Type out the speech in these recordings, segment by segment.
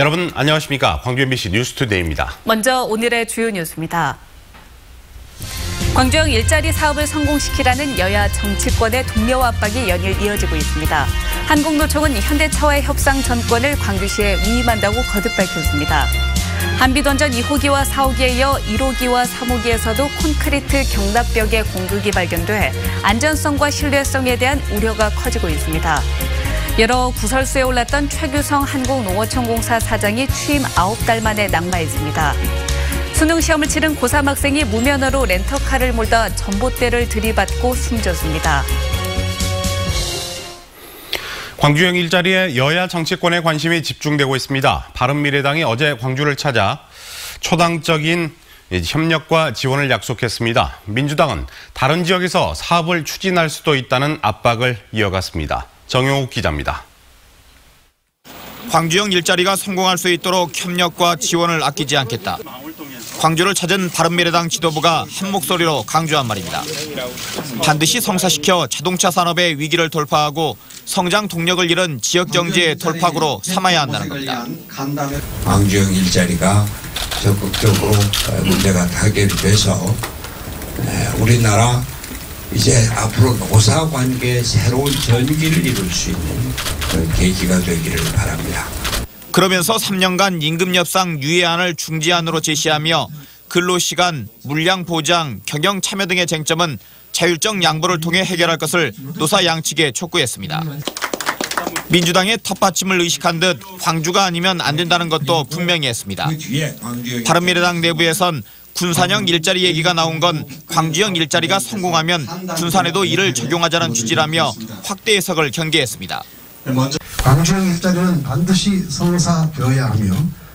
여러분 안녕하십니까 광주 MBC 뉴스투데이입니다. 먼저 오늘의 주요 뉴스입니다. 광주형 일자리 사업을 성공시키라는 여야 정치권의 동료 압박이 연일 이어지고 있습니다. 한국노총은 현대차와의 협상 전권을 광주시에 위임한다고 거듭 밝혔습니다. 한비던전 2호기와 4호기에 이어 1호기와 3호기에서도 콘크리트 경납벽의 공극이 발견돼 안전성과 신뢰성에 대한 우려가 커지고 있습니다. 여러 구설수에 올랐던 최규성 한국농어촌공사 사장이 취임 9달 만에 낙마했습니다. 수능 시험을 치른 고3 학생이 무면허로 렌터카를 몰다 전봇대를 들이받고 숨졌습니다. 광주형 일자리에 여야 정치권의 관심이 집중되고 있습니다. 바른미래당이 어제 광주를 찾아 초당적인 협력과 지원을 약속했습니다. 민주당은 다른 지역에서 사업을 추진할 수도 있다는 압박을 이어갔습니다. 정용욱 기자입니다. 광주형 일자리가 성공할 수 있도록 협력과 지원을 아끼지 않겠다. 광주를 찾은 바른미래당 지도부가 한 목소리로 강조한 말입니다. 반드시 성사시켜 자동차 산업의 위기를 돌파하고 성장 동력을 잃은 지역 경제의 돌파구로 삼아야 한다는 겁니다. 광주형 일자리가 적극적으로 문제가 타결이 돼서 우리나라 이제 앞으로 노사 관계의 새로운 전기를 이룰 수 있는 그런 계기가 되기를 바랍니다. 그러면서 3년간 임금 협상 유예안을 중지안으로 제시하며 근로시간, 물량 보장, 경영 참여 등의 쟁점은 자율적 양보를 통해 해결할 것을 노사 양측에 촉구했습니다. 민주당의 텃받침을 의식한 듯 광주가 아니면 안 된다는 것도 분명히 했습니다. 바른미래당 내부에선 군산형 일자리 얘기가 나온 건 광주형 일자리가 성공하면 군산에도 이를 적용하자는 취지라며 확대 해석을 경계했습니다. 광주형 일자리는 반드시 성사되어야 하며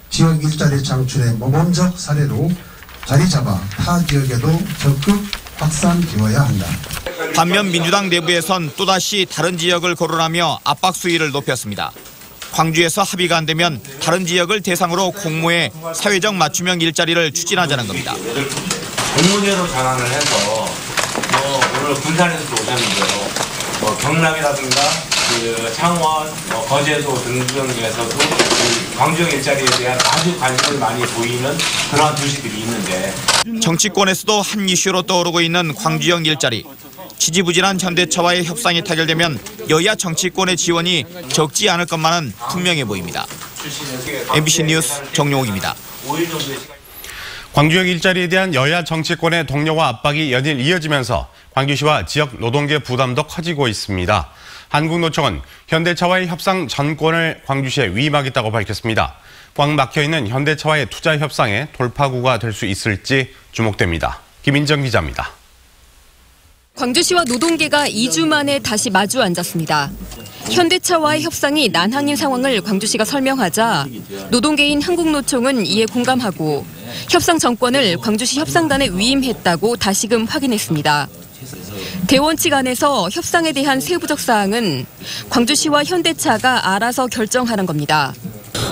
지역 일자리 창출의 모범적 사례로 자리 잡아 타 지역에도 적극 확산되어야 한다. 반면 민주당 내부에선 또다시 다른 지역을 거론하며 압박 수위를 높였습니다. 광주에서 합의가 안 되면 다른 지역을 대상으로 공모해 사회적 맞춤형 일자리를 추진하자는 겁니다. 공모제로 전환을 해서 뭐 오늘 군산에서도 오셨는데요. 뭐 경남이라든가 그 창원, 뭐 거제도 등등에서도 광주형 일자리에 대한 아주 관심을 많이 보이는 그러한 도시들이 있는데 정치권에서도 한 이슈로 떠오르고 있는 광주형 일자리. 지지부진한 현대차와의 협상이 타결되면 여야 정치권의 지원이 적지 않을 것만은 분명해 보입니다. MBC 뉴스 정용욱입니다. 광주형 일자리에 대한 여야 정치권의 동료와 압박이 연일 이어지면서 광주시와 지역 노동계 부담도 커지고 있습니다. 한국노총은 현대차와의 협상 전권을 광주시에 위임하겠다고 밝혔습니다. 꽉 막혀있는 현대차와의 투자 협상에 돌파구가 될 수 있을지 주목됩니다. 김인정 기자입니다. 광주시와 노동계가 2주 만에 다시 마주 앉았습니다. 현대차와의 협상이 난항인 상황을 광주시가 설명하자 노동계인 한국노총은 이에 공감하고 협상 정권을 광주시 협상단에 위임했다고 다시금 확인했습니다. 대원 측 안에서 협상에 대한 세부적 사항은 광주시와 현대차가 알아서 결정하는 겁니다.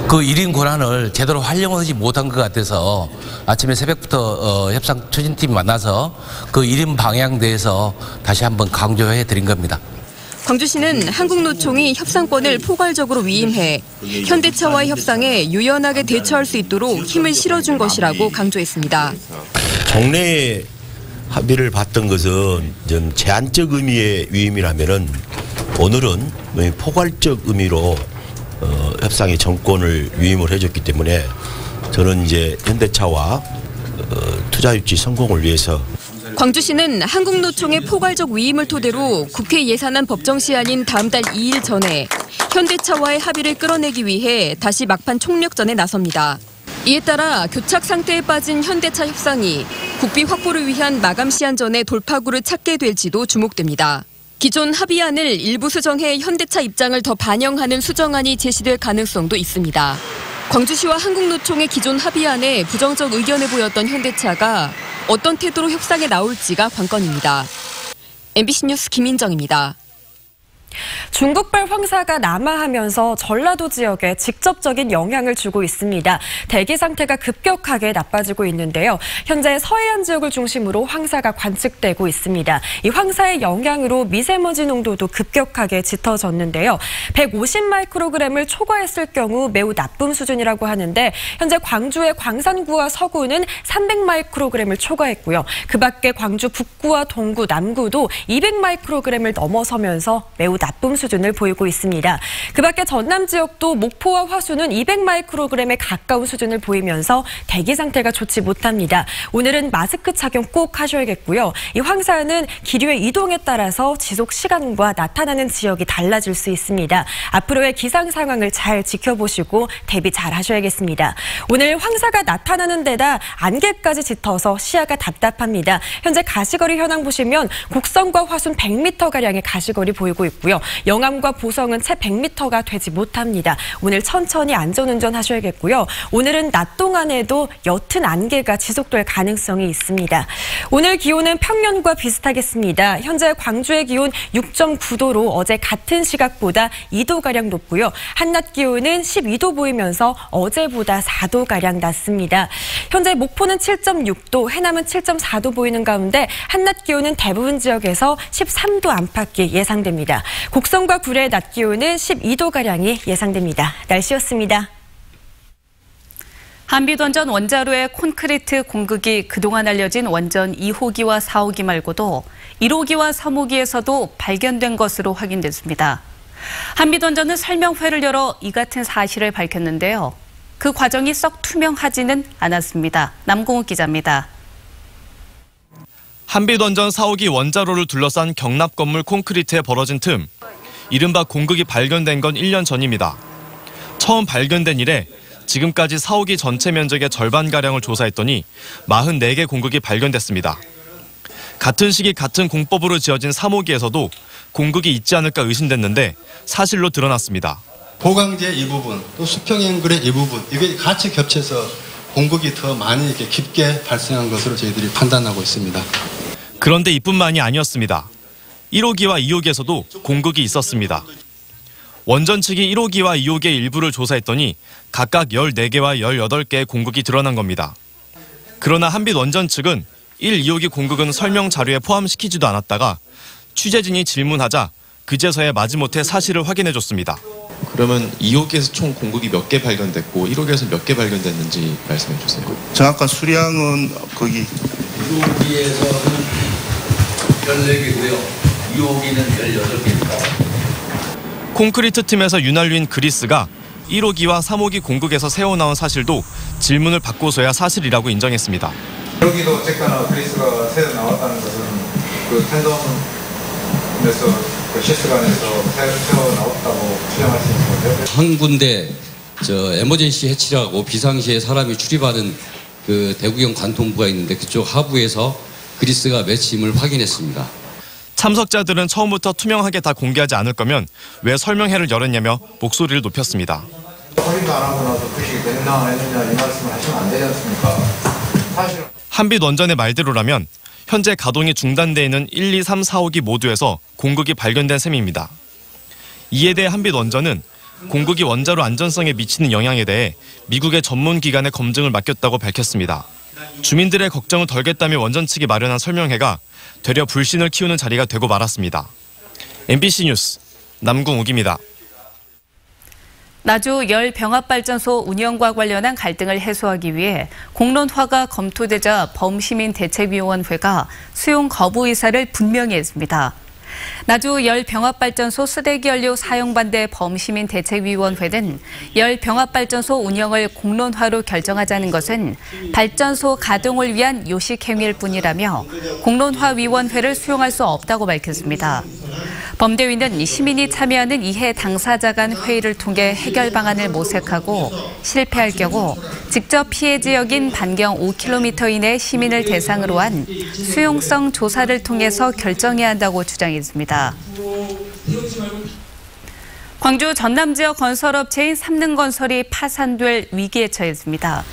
그 1인 권한을 제대로 활용하지 못한 것 같아서 아침에 새벽부터 어, 협상 추진팀이 만나서 그 1인 방향 대해서 다시 한번 강조해 드린 겁니다. 광주시는 한국노총이 협상권을 포괄적으로 위임해 현대차와의 협상에 유연하게 대처할 수 있도록 힘을 실어준 것이라고 강조했습니다. 정례 합의를 봤던 것은 좀 제한적 의미의 위임이라면은 오늘은 포괄적 의미로 어, 협상의 정권을 위임을 해줬기 때문에 저는 이제 현대차와 어, 투자 유치 성공을 위해서 광주시는 한국노총의 포괄적 위임을 토대로 국회 예산안 법정 시한인 다음 달 2일 전에 현대차와의 합의를 끌어내기 위해 다시 막판 총력전에 나섭니다. 이에 따라 교착 상태에 빠진 현대차 협상이 국비 확보를 위한 마감 시한 전에 돌파구를 찾게 될지도 주목됩니다. 기존 합의안을 일부 수정해 현대차 입장을 더 반영하는 수정안이 제시될 가능성도 있습니다. 광주시와 한국노총의 기존 합의안에 부정적 의견을 보였던 현대차가 어떤 태도로 협상에 나올지가 관건입니다. MBC 뉴스 김인정입니다. 중국발 황사가 남하하면서 전라도 지역에 직접적인 영향을 주고 있습니다. 대기 상태가 급격하게 나빠지고 있는데요. 현재 서해안 지역을 중심으로 황사가 관측되고 있습니다. 이 황사의 영향으로 미세먼지 농도도 급격하게 짙어졌는데요. 150 마이크로그램을 초과했을 경우 매우 나쁨 수준이라고 하는데 현재 광주의 광산구와 서구는 300 마이크로그램을 초과했고요. 그 밖에 광주 북구와 동구, 남구도 200 마이크로그램을 넘어서면서 매우 나쁨 수준을 보이고 있습니다. 그 밖에 전남 지역도 목포와 화수는 200 마이크로그램에 가까운 수준을 보이면서 대기 상태가 좋지 못합니다. 오늘은 마스크 착용 꼭 하셔야겠고요. 이 황사는 기류의 이동에 따라서 지속 시간과 나타나는 지역이 달라질 수 있습니다. 앞으로의 기상 상황을 잘 지켜보시고 대비 잘 하셔야겠습니다. 오늘 황사가 나타나는 데다 안개까지 짙어서 시야가 답답합니다. 현재 가시거리 현황 보시면 곡성과 화순 100m 가량의 가시거리 보이고 있고요. 영암과 보성은 채 100m가 되지 못합니다. 오늘 천천히 안전운전 하셔야겠고요. 오늘은 낮 동안에도 옅은 안개가 지속될 가능성이 있습니다. 오늘 기온은 평년과 비슷하겠습니다. 현재 광주의 기온 6.9도로 어제 같은 시각보다 2도가량 높고요. 한낮 기온은 12도 보이면서 어제보다 4도가량 낮습니다. 현재 목포는 7.6도, 해남은 7.4도 보이는 가운데 한낮 기온은 대부분 지역에서 13도 안팎이 예상됩니다. 곡성과 구례의 낮 기온은 12도가량이 예상됩니다. 날씨였습니다. 한빛원전 원자로의 콘크리트 공급이 그동안 알려진 원전 2호기와 4호기 말고도 1호기와 3호기에서도 발견된 것으로 확인됐습니다. 한빛원전은 설명회를 열어 이 같은 사실을 밝혔는데요. 그 과정이 썩 투명하지는 않았습니다. 남공욱 기자입니다. 한빛원전 4호기 원자로를 둘러싼 경납 건물 콘크리트에 벌어진 틈. 이른바 공극이 발견된 건 1년 전입니다. 처음 발견된 이래 지금까지 4호기 전체 면적의 절반가량을 조사했더니 44개 공극이 발견됐습니다. 같은 시기 같은 공법으로 지어진 3호기에서도 공극이 있지 않을까 의심됐는데 사실로 드러났습니다. 보강제 이 부분, 또 수평앵글의 이 부분, 이게 같이 겹쳐서 공극이 더 많이 이렇게 깊게 발생한 것으로 저희들이 판단하고 있습니다. 그런데 이뿐만이 아니었습니다. 1호기와 2호기에서도 공극이 있었습니다. 원전 측이 1호기와 2호기의 일부를 조사했더니 각각 14개와 18개의 공극이 드러난 겁니다. 그러나 한빛 원전 측은 1, 2호기 공극은 설명 자료에 포함시키지도 않았다가 취재진이 질문하자 그제서야 마지못해 사실을 확인해줬습니다. 그러면 2호기에서 총 공극이 몇 개 발견됐고 1호기에서 몇 개 발견됐는지 말씀해 주세요. 정확한 수량은 거기 1호기에서는 14개고요. 2호기는 18개입니다. 콘크리트 틈에서 윤활유인 그리스가 1호기와 3호기 공극에서 새어나온 사실도 질문을 받고서야 사실이라고 인정했습니다. 여기도 어쨌거나 그리스가 새어 나왔다는 것은 그 텐덤에서 그 시스관에서 새어 나왔다고 추정할 수 있는 거죠. 한 군데 저 에머전시 해치라고 비상시에 사람이 출입하는 그 대구경 관통부가 있는데 그쪽 하부에서 그리스가 맺힘을 확인했습니다. 참석자들은 처음부터 투명하게 다 공개하지 않을 거면 왜 설명회를 열었냐며 목소리를 높였습니다. 확인도 안 하고 나서 그식이 됐나 안 했느냐 이 말씀을 하시면 안 되지 않습니까? 사실 한빛 원전의 말대로라면 현재 가동이 중단돼 있는 1, 2, 3, 4호기 모두에서 공극이 발견된 셈입니다. 이에 대해 한빛 원전은 공극이 원자로 안전성에 미치는 영향에 대해 미국의 전문 기관에 검증을 맡겼다고 밝혔습니다. 주민들의 걱정을 덜겠다며 원전 측이 마련한 설명회가 되려 불신을 키우는 자리가 되고 말았습니다. MBC 뉴스 남궁욱입니다. 나주 열병합발전소 운영과 관련한 갈등을 해소하기 위해 공론화가 검토되자 범시민대책위원회가 수용 거부 의사를 분명히 했습니다. 나주 열병합발전소 쓰레기 연료 사용 반대 범시민 대책위원회는 열병합발전소 운영을 공론화로 결정하자는 것은 발전소 가동을 위한 요식 행위일 뿐이라며 공론화위원회를 수용할 수 없다고 밝혔습니다. 범대위는 시민이 참여하는 이해 당사자 간 회의를 통해 해결 방안을 모색하고 실패할 경우 직접 피해 지역인 반경 5km 이내 시민을 대상으로 한 수용성 조사를 통해서 결정해야 한다고 주장했습 니다. 광주 전남 지역 건설업체인 삼능건설이 파산될 위기에 처했습니다.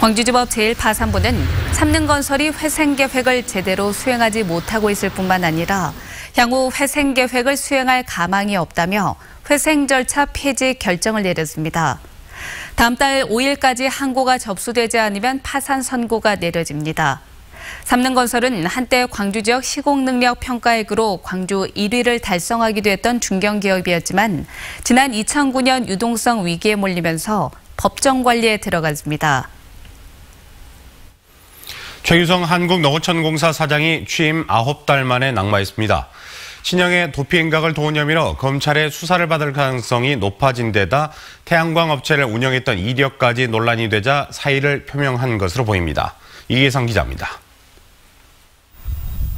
광주지법 제1파산부는 삼능건설이 회생 계획을 제대로 수행하지 못하고 있을 뿐만 아니라 향후 회생 계획을 수행할 가망이 없다며 회생 절차 폐지 결정을 내렸습니다. 다음 달 5일까지 항고가 접수되지 않으면 파산 선고가 내려집니다. 삼능건설은 한때 광주 지역 시공 능력 평가액으로 광주 1위를 달성하기도 했던 중견기업이었지만 지난 2009년 유동성 위기에 몰리면서 법정 관리에 들어갔습니다. 최유성 한국농어촌공사 사장이 취임 9달 만에 낙마했습니다. 신형의 도피 행각을 도운 혐의로 검찰의 수사를 받을 가능성이 높아진 데다 태양광 업체를 운영했던 이력까지 논란이 되자 사의를 표명한 것으로 보입니다. 이계상 기자입니다.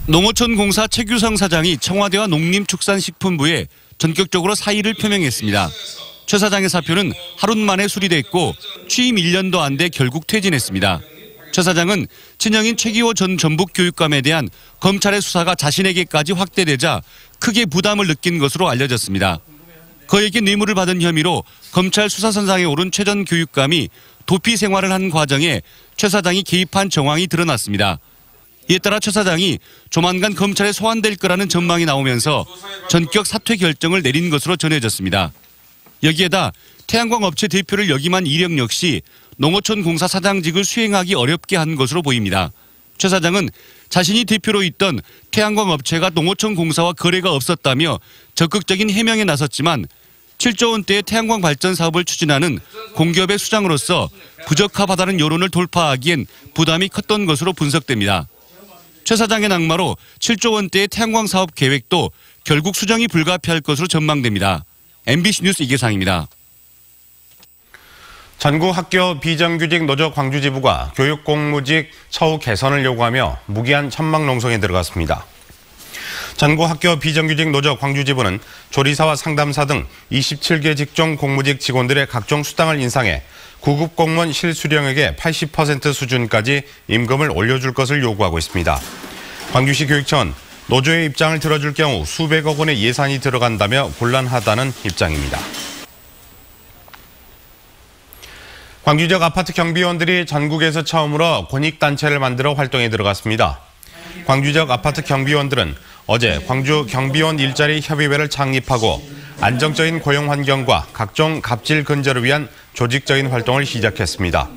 농어촌 공사 최규성 사장이 청와대와 농림축산식품부에 전격적으로 사의를 표명했습니다. 최 사장의 사표는 하루 만에 수리됐고 취임 1년도 안 돼 결국 퇴진했습니다. 최 사장은 친형인 최기호 전 전북 교육감에 대한 검찰의 수사가 자신에게까지 확대되자 크게 부담을 느낀 것으로 알려졌습니다. 그에게 뇌물을 받은 혐의로 검찰 수사선상에 오른 최 전 교육감이 도피 생활을 한 과정에 최 사장이 개입한 정황이 드러났습니다. 이에 따라 최 사장이 조만간 검찰에 소환될 거라는 전망이 나오면서 전격 사퇴 결정을 내린 것으로 전해졌습니다. 여기에다 태양광 업체 대표를 역임한 이력 역시 농어촌 공사 사장직을 수행하기 어렵게 한 것으로 보입니다. 최 사장은 자신이 대표로 있던 태양광 업체가 농어촌 공사와 거래가 없었다며 적극적인 해명에 나섰지만 7조 원대의 태양광 발전 사업을 추진하는 공기업의 수장으로서 부적합하다는 여론을 돌파하기엔 부담이 컸던 것으로 분석됩니다. 최 사장의 낙마로 7조 원대의 태양광 사업 계획도 결국 수정이 불가피할 것으로 전망됩니다. MBC 뉴스 이계상입니다. 전국 학교 비정규직 노조 광주지부가 교육공무직 처우 개선을 요구하며 무기한 천막 농성에 들어갔습니다. 전국 학교 비정규직 노조 광주지부는 조리사와 상담사 등 27개 직종 공무직 직원들의 각종 수당을 인상해 구급 공무원 실수령액의 80% 수준까지 임금을 올려줄 것을 요구하고 있습니다. 광주시 교육청은 노조의 입장을 들어줄 경우 수백억 원의 예산이 들어간다며 곤란하다는 입장입니다. 광주 지역 아파트 경비원들이 전국에서 처음으로 권익단체를 만들어 활동에 들어갔습니다. 광주 지역 아파트 경비원들은 어제 광주 경비원 일자리 협의회를 창립하고 안정적인 고용 환경과 각종 갑질 근절을 위한 조직적인 활동을 시작했습니다.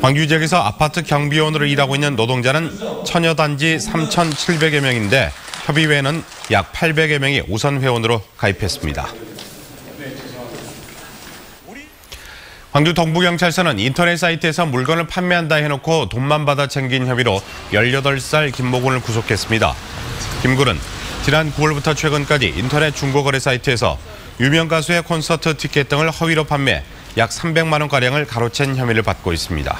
광주 지역에서 아파트 경비원으로 일하고 있는 노동자는 천여 단지 3,700여 명인데 협의회는 약 800여 명이 우선 회원으로 가입했습니다. 광주 동부경찰서는 인터넷 사이트에서 물건을 판매한다 해놓고 돈만 받아 챙긴 혐의로 18살 김모군을 구속했습니다. 김군은 지난 9월부터 최근까지 인터넷 중고거래 사이트에서 유명 가수의 콘서트 티켓 등을 허위로 판매 약 300만 원가량을 가로챈 혐의를 받고 있습니다.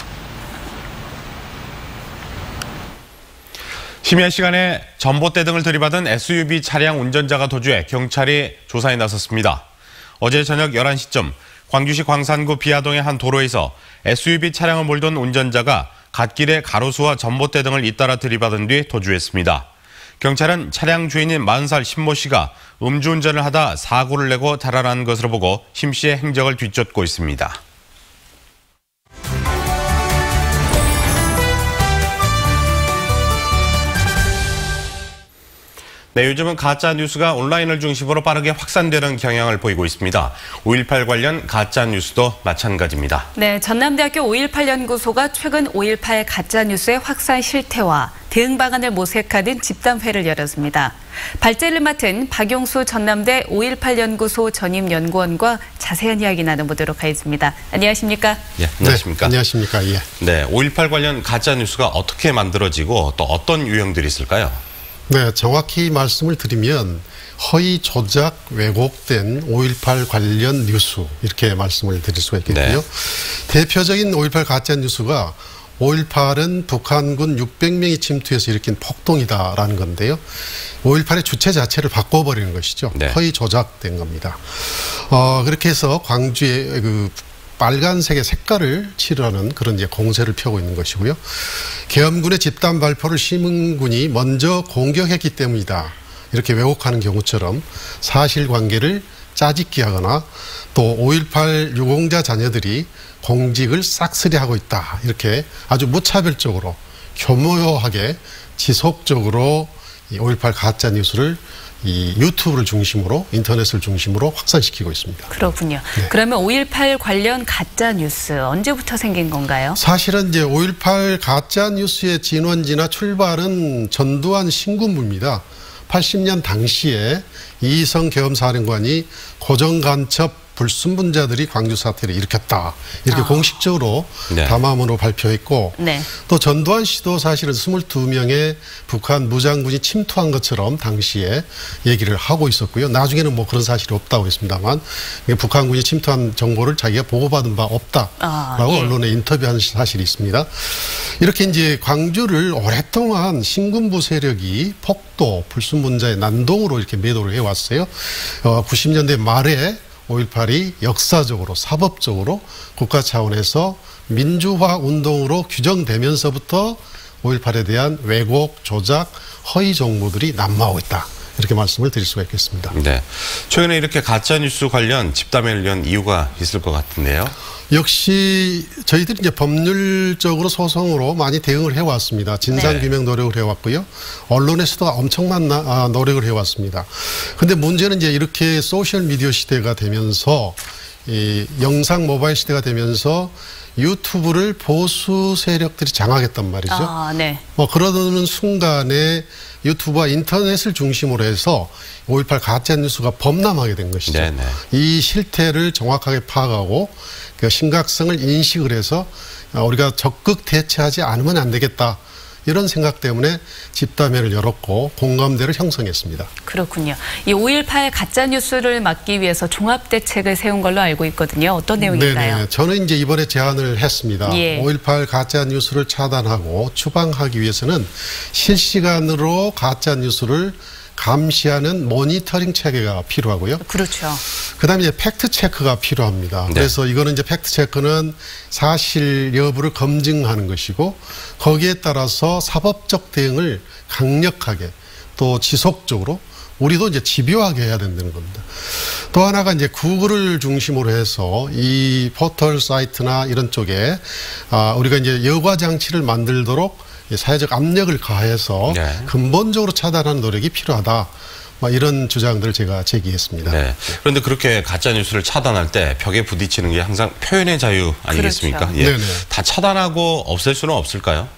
심야 시간에 전봇대 등을 들이받은 SUV 차량 운전자가 도주해 경찰이 조사에 나섰습니다. 어제 저녁 11시쯤 광주시 광산구 비아동의 한 도로에서 SUV 차량을 몰던 운전자가 갓길에 가로수와 전봇대 등을 잇따라 들이받은 뒤 도주했습니다. 경찰은 차량 주인인 40살 신모 씨가 음주운전을 하다 사고를 내고 달아난 것으로 보고 심 씨의 행적을 뒤쫓고 있습니다. 네, 요즘은 가짜 뉴스가 온라인을 중심으로 빠르게 확산되는 경향을 보이고 있습니다. 5.18 관련 가짜 뉴스도 마찬가지입니다. 네, 전남대학교 5.18 연구소가 최근 5.18 가짜 뉴스의 확산 실태와 대응 방안을 모색하는 집단회를 열었습니다. 발제를 맡은 박용수 전남대 5.18 연구소 전임 연구원과 자세한 이야기 나눠보도록 하겠습니다. 안녕하십니까? 예, 안녕하십니까? 네, 안녕하십니까? 예. 네, 5.18 관련 가짜 뉴스가 어떻게 만들어지고 또 어떤 유형들이 있을까요? 네, 정확히 말씀을 드리면 허위 조작 왜곡된 5.18 관련 뉴스 이렇게 말씀을 드릴 수가 있겠고요. 네. 대표적인 5.18 가짜 뉴스가 5.18은 북한군 600명이 침투해서 일으킨 폭동이다라는 건데요. 5.18의 주체 자체를 바꿔버리는 것이죠. 네. 허위 조작된 겁니다. 어, 그렇게 해서 광주의 그 빨간색의 색깔을 칠하는 그런 이제 공세를 펴고 있는 것이고요. 계엄군의 집단 발표를 시민군이 먼저 공격했기 때문이다. 이렇게 왜곡하는 경우처럼 사실관계를 짜집기 하거나 또 5.18 유공자 자녀들이 공직을 싹쓸이 하고 있다. 이렇게 아주 무차별적으로 교묘하게 지속적으로 5.18 가짜 뉴스를 이 유튜브를 중심으로 인터넷을 중심으로 확산시키고 있습니다. 그렇군요. 네. 그러면 5.18 관련 가짜 뉴스 언제부터 생긴 건가요? 사실은 이제 5.18 가짜 뉴스의 진원지나 출발은 전두환 신군부입니다. 80년 당시에 이성 계엄사령관이 고정간첩 불순분자들이 광주 사태를 일으켰다. 이렇게 아. 공식적으로 네. 담화문으로 발표했고 네. 또 전두환 씨도 사실은 22명의 북한 무장군이 침투한 것처럼 당시에 얘기를 하고 있었고요. 나중에는 뭐 그런 사실이 없다고 했습니다만 북한군이 침투한 정보를 자기가 보고받은 바 없다라고 아, 예. 언론에 인터뷰한 사실이 있습니다. 이렇게 이제 광주를 오랫동안 신군부 세력이 폭도 불순분자의 난동으로 이렇게 매도를 해왔어요. 어, 90년대 말에 5.18이 역사적으로 사법적으로 국가 차원에서 민주화 운동으로 규정되면서부터 5.18에 대한 왜곡, 조작, 허위 정보들이 난무하고 있다. 이렇게 말씀을 드릴 수가 있겠습니다. 네. 최근에 이렇게 가짜 뉴스 관련 집단을 연 이유가 있을 것 같은데요. 역시 저희들이 이제 법률적으로 소송으로 많이 대응을 해왔습니다. 진상 규명 노력을 해왔고요. 언론에서도 엄청난 나- 아, 노력을 해왔습니다. 근데 문제는 이제 이렇게 소셜 미디어 시대가 되면서 이 영상 모바일 시대가 되면서 유튜브를 보수 세력들이 장악했단 말이죠. 아, 네. 뭐 그러는 순간에 유튜브와 인터넷을 중심으로 해서 5.18 가짜 뉴스가 범람하게 된 것이죠. 네네. 이 실태를 정확하게 파악하고 그 심각성을 인식을 해서 어, 우리가 적극 대처하지 않으면 안 되겠다. 이런 생각 때문에 집담회를 열었고 공감대를 형성했습니다. 그렇군요. 이 5.18 가짜 뉴스를 막기 위해서 종합 대책을 세운 걸로 알고 있거든요. 어떤 내용일까요? 네네. 저는 이제 이번에 제안을 했습니다. 예. 5.18 가짜 뉴스를 차단하고 추방하기 위해서는 실시간으로 가짜 뉴스를 감시하는 모니터링 체계가 필요하고요. 그렇죠. 그다음에 이제 팩트 체크가 필요합니다. 네. 그래서 이거는 이제 팩트 체크는 사실 여부를 검증하는 것이고 거기에 따라서 사법적 대응을 강력하게 또 지속적으로 우리도 이제 집요하게 해야 된다는 겁니다. 또 하나가 이제 구글을 중심으로 해서 이 포털 사이트나 이런 쪽에 아, 우리가 이제 여과 장치를 만들도록 이 사회적 압력을 가해서 네. 근본적으로 차단하는 노력이 필요하다. 뭐 이런 주장들을 제가 제기했습니다. 네. 그런데 그렇게 가짜 뉴스를 차단할 때 벽에 부딪히는 게 항상 표현의 자유 아니겠습니까? 그렇죠. 예. 네네. 다 차단하고 없앨 수는 없을까요?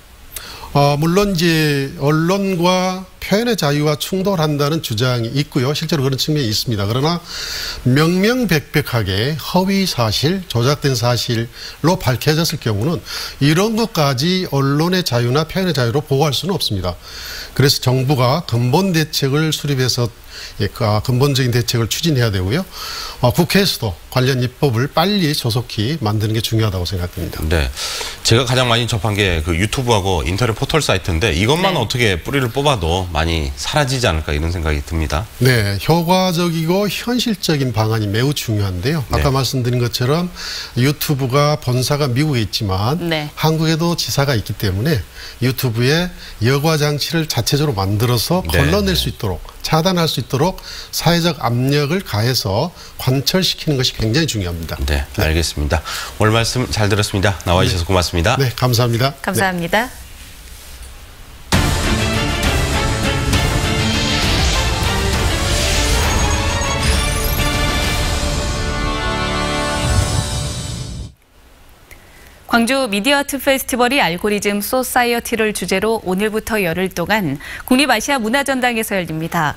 어, 물론 이제 언론과 표현의 자유와 충돌한다는 주장이 있고요. 실제로 그런 측면이 있습니다. 그러나 명명백백하게 허위 사실, 조작된 사실로 밝혀졌을 경우는 이런 것까지 언론의 자유나 표현의 자유로 보호할 수는 없습니다. 그래서 정부가 근본 대책을 수립해서 예, 그, 아, 근본적인 대책을 추진해야 되고요. 어, 국회에서도 관련 입법을 빨리 조속히 만드는 게 중요하다고 생각됩니다. 네. 제가 가장 많이 접한 게 그 유튜브하고 인터넷 포털 사이트인데 이것만 네. 어떻게 뿌리를 뽑아도 많이 사라지지 않을까 이런 생각이 듭니다. 네, 효과적이고 현실적인 방안이 매우 중요한데요. 아까 네. 말씀드린 것처럼 유튜브가 본사가 미국에 있지만 네. 한국에도 지사가 있기 때문에 유튜브에 여과 장치를 자체적으로 만들어서 네, 걸러낼 네. 수 있도록 차단할 수 있도록 사회적 압력을 가해서 관철시키는 것이 굉장히 중요합니다. 네, 알겠습니다. 오늘 말씀 잘 들었습니다. 나와 주셔서 고맙습니다. 네, 감사합니다. 감사합니다. 광주 미디어아트 페스티벌이 알고리즘 소사이어티를 주제로 오늘부터 열흘 동안 국립아시아 문화전당에서 열립니다.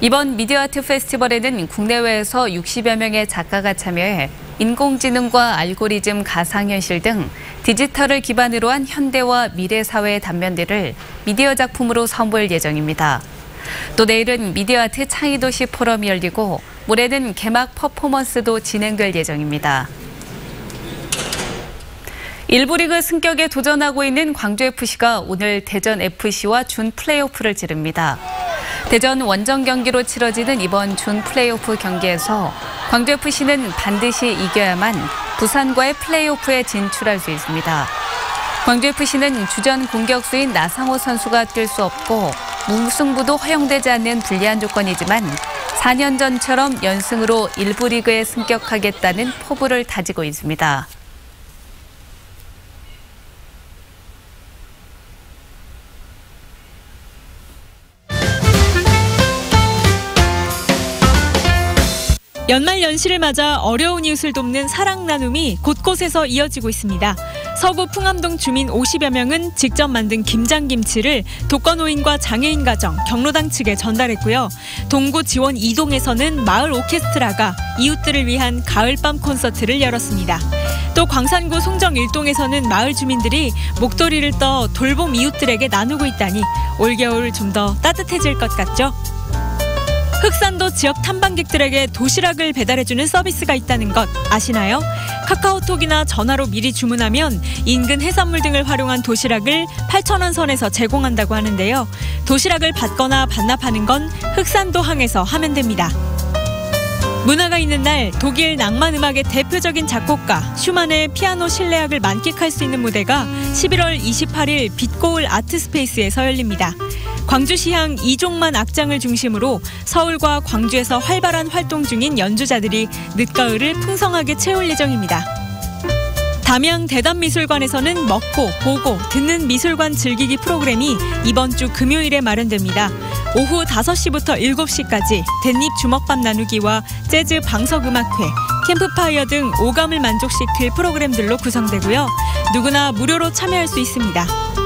이번 미디어아트 페스티벌에는 국내외에서 60여 명의 작가가 참여해 인공지능과 알고리즘, 가상현실 등 디지털을 기반으로 한 현대와 미래 사회의 단면들을 미디어 작품으로 선보일 예정입니다. 또 내일은 미디어아트 창의도시 포럼이 열리고 모레는 개막 퍼포먼스도 진행될 예정입니다. 일부 리그 승격에 도전하고 있는 광주FC가 오늘 대전FC와 준 플레이오프를 치릅니다. 대전 원정 경기로 치러지는 이번 준 플레이오프 경기에서 광주FC는 반드시 이겨야만 부산과의 플레이오프에 진출할 수 있습니다. 광주FC는 주전 공격수인 나상호 선수가 뛸 수 없고 무승부도 허용되지 않는 불리한 조건이지만 4년 전처럼 연승으로 일부 리그에 승격하겠다는 포부를 다지고 있습니다. 연말 연시를 맞아 어려운 이웃을 돕는 사랑 나눔이 곳곳에서 이어지고 있습니다. 서구 풍암동 주민 50여 명은 직접 만든 김장김치를 독거노인과 장애인 가정, 경로당 측에 전달했고요. 동구 지원 2동에서는 마을 오케스트라가 이웃들을 위한 가을밤 콘서트를 열었습니다. 또 광산구 송정 1동에서는 마을 주민들이 목도리를 떠 돌봄 이웃들에게 나누고 있다니 올겨울 좀 더 따뜻해질 것 같죠? 흑산도 지역 탐방객들에게 도시락을 배달해주는 서비스가 있다는 것 아시나요? 카카오톡이나 전화로 미리 주문하면 인근 해산물 등을 활용한 도시락을 8,000원 선에서 제공한다고 하는데요. 도시락을 받거나 반납하는 건 흑산도 항에서 하면 됩니다. 문화가 있는 날 독일 낭만 음악의 대표적인 작곡가 슈만의 피아노 실내악을 만끽할 수 있는 무대가 11월 28일 빛고울 아트스페이스에서 열립니다. 광주시향 이종만 악장을 중심으로 서울과 광주에서 활발한 활동 중인 연주자들이 늦가을을 풍성하게 채울 예정입니다. 담양 대담미술관에서는 먹고 보고 듣는 미술관 즐기기 프로그램이 이번 주 금요일에 마련됩니다. 오후 5시부터 7시까지 댄립 주먹밥 나누기와 재즈 방석음악회, 캠프파이어 등 오감을 만족시킬 프로그램들로 구성되고요. 누구나 무료로 참여할 수 있습니다.